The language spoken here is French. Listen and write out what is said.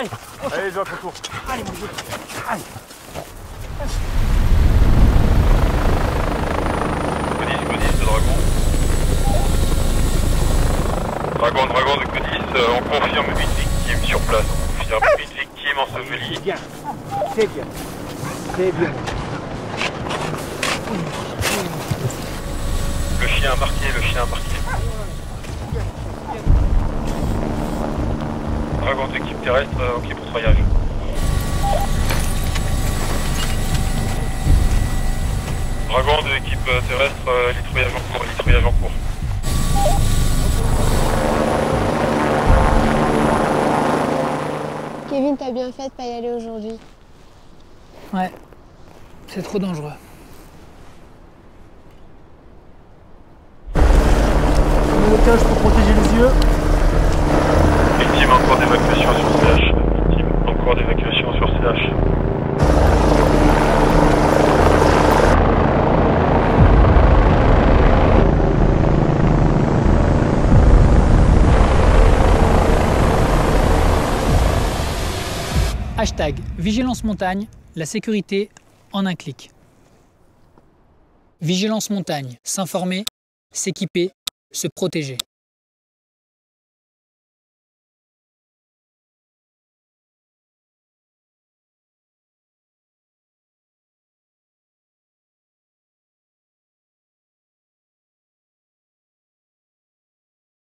Aïe, mon Dieu. Aïe. Codis, Codis, de Dragon. Dragon, Dragon de Codis, euh, on confirme une victime sur place. On confirme une victime ensevelie. C'est bien. C'est bien. C'est bien. Le chien marqué, le chien marqué. Dragon d'équipe terrestre, euh, ok pour trayage. Dragon de l'équipe euh, terrestre, euh, litrouillage en cours, litrouillage en cours. Kevin, t'as bien fait de pas y aller aujourd'hui. Ouais, c'est trop dangereux. Le blocage pour protéger les yeux. Victime en cours d'évacuation sur CH. D'évacuation sur CH. Hashtag Vigilance Montagne, la sécurité en un clic. Vigilance Montagne, s'informer, s'équiper, se protéger.